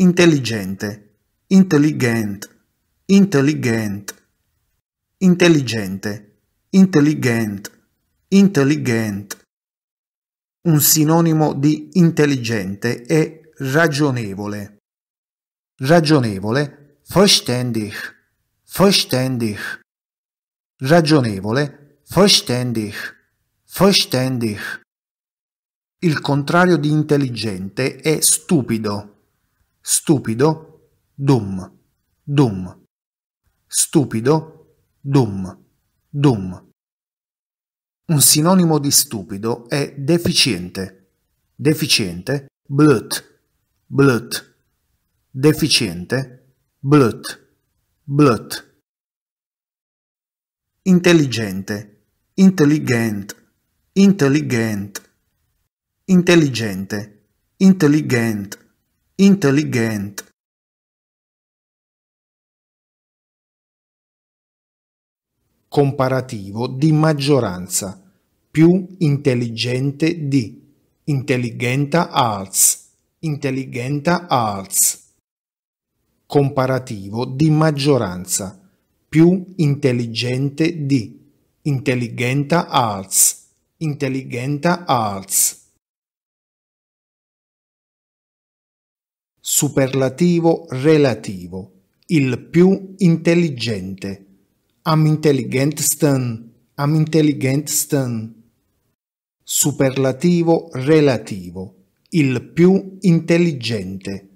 intelligente, intelligent, intelligent, intelligente, intelligent, intelligent. Un sinonimo di intelligente è ragionevole. Ragionevole, verständig, verständig. Ragionevole, verständig, verständig. Il contrario di intelligente è stupido. Stupido, dum, dum. Stupido, dum, dum. Un sinonimo di stupido è deficiente. Deficiente, blut, blut. Deficiente, blut, blut. Intelligente, intelligent, intelligent intelligente, intelligent, intelligent. Comparativo di maggioranza, più intelligente di, intelligenta als, intelligenta als. Comparativo di maggioranza, più intelligente di, intelligenta als, intelligenta als. Superlativo relativo, il più intelligente, am intelligentsten, am intelligentsten. Superlativo relativo, il più intelligente,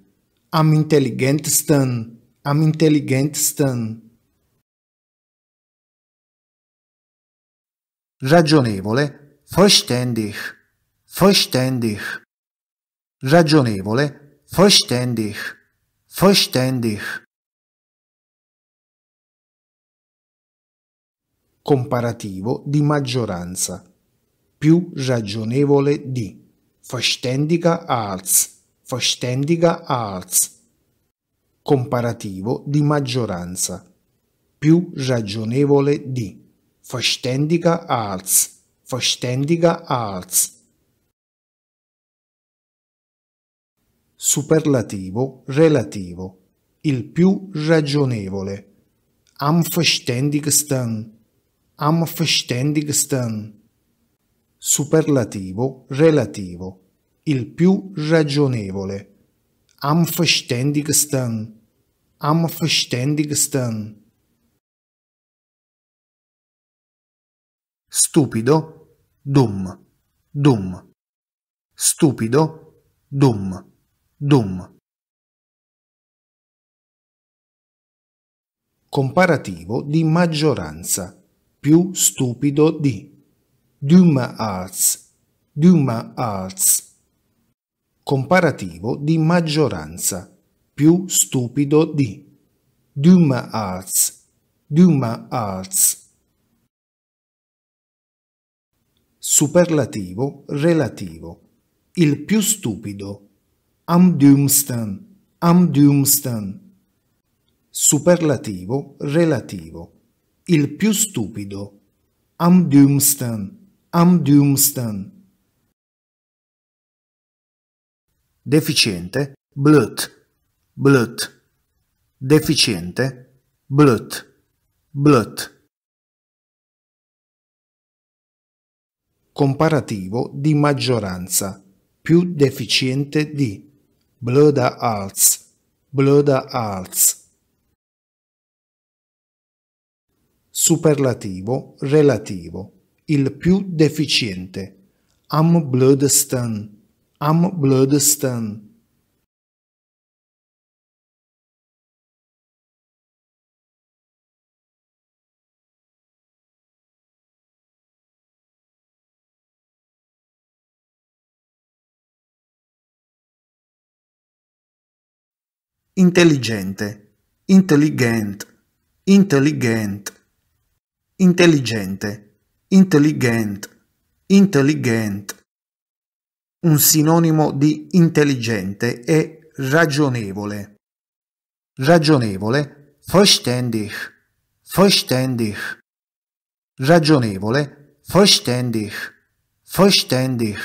am intelligentsten, am intelligentsten. Ragionevole, verständig, verständig. Ragionevole, Verständig, verständig. Comparativo di maggioranza. Più ragionevole di. Verständiger als. Verständiger als. Comparativo di maggioranza. Più ragionevole di. Verständiger als. Verständiger als. Superlativo relativo, il più ragionevole, am verständigsten, am verständigsten, superlativo relativo, il più ragionevole, am verständigsten, am verständigsten. Stupido, dum, dum. Stupido, dum. Dum. Comparativo di maggioranza. Più stupido di. Dumme als. Dumme als. Comparativo di maggioranza. Più stupido di. Dumme als. Dumme als. Superlativo relativo. Il più stupido am dümmsten, am dümmsten. Superlativo relativo. Il più stupido. Am dümmsten, am dümmsten. Deficiente, blöd, blöd. Deficiente, blöd, blöd. Comparativo di maggioranza, più deficiente di blöder als, blöder als. Superlativo relativo, il più deficiente, am blödesten, am blödesten. Intelligente, intelligent, intelligent, intelligente, intelligent, intelligent. Un sinonimo di intelligente è ragionevole. Ragionevole, verständig, verständig. Ragionevole, verständig, verständig.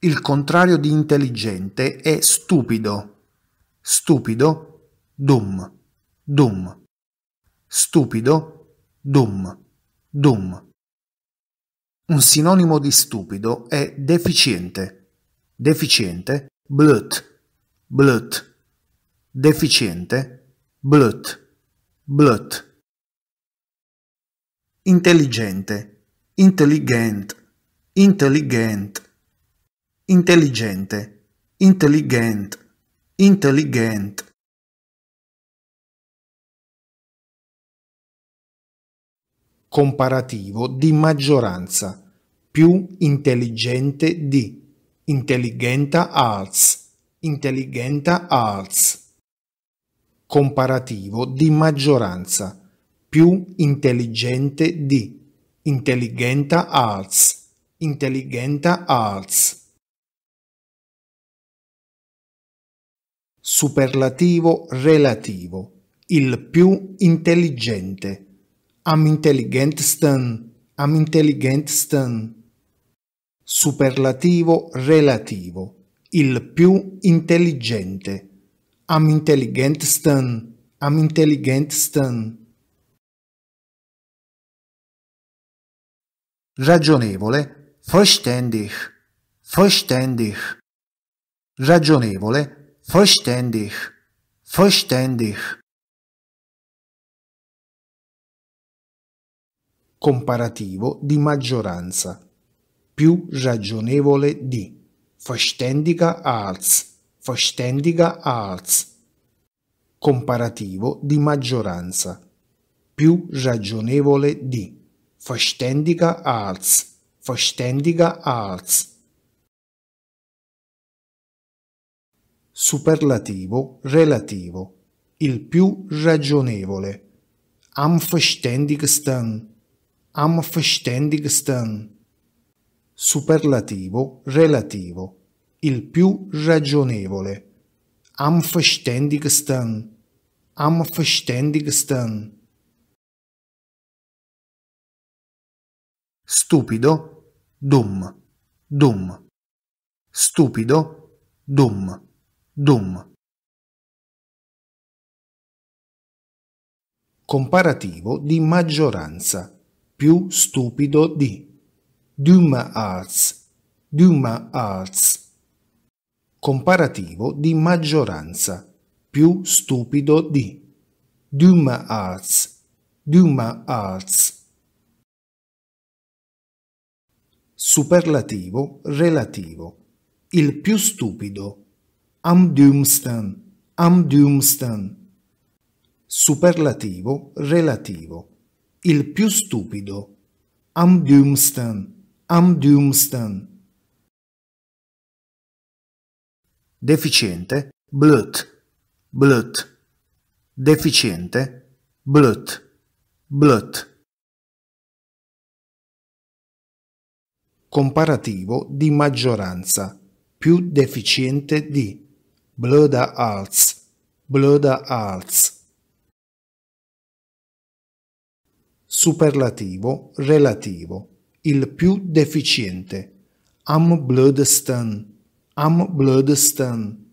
Il contrario di intelligente è stupido stupido, dum, dum, stupido, dum, dum. Un sinonimo di stupido è deficiente, deficiente, blut, blut, deficiente, blut, blut. Intelligente, intelligent, intelligent, intelligente, intelligent, intelligent. Comparativo di maggioranza più intelligente di intelligenta als, intelligenta als. Comparativo di maggioranza più intelligente di intelligenta als, intelligenta als. Superlativo relativo, il più intelligente. Am intelligentsten, am intelligentsten. Superlativo relativo, il più intelligente. Am intelligentsten, am intelligentsten. Ragionevole, verständig, verständig. Ragionevole, Verständig, verständig. Comparativo di maggioranza. Più ragionevole di. Verständiger als. Verständiger als. Comparativo di maggioranza. Più ragionevole di. Verständiger als. Verständiger als. Superlativo relativo, il più ragionevole, am verständigsten, am verständigsten, superlativo relativo, il più ragionevole, am verständigsten, am verständigsten. Stupido, dum, dum. Stupido, dum. Dum. Comparativo di maggioranza. Più stupido di. Dumme als. Dumme als. Comparativo di maggioranza. Più stupido di. Dumme als. Dumme als. Superlativo relativo. Il più stupido am dümmsten, am dümmsten. Superlativo relativo. Il più stupido. Am dümmsten, am dümmsten. Deficiente, blöd, blöd. Deficiente, blöd, blöd. Comparativo di maggioranza, più deficiente di blöder als, blöder als. Superlativo relativo, il più deficiente, am blödesten, am blödesten.